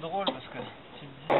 残るんですから。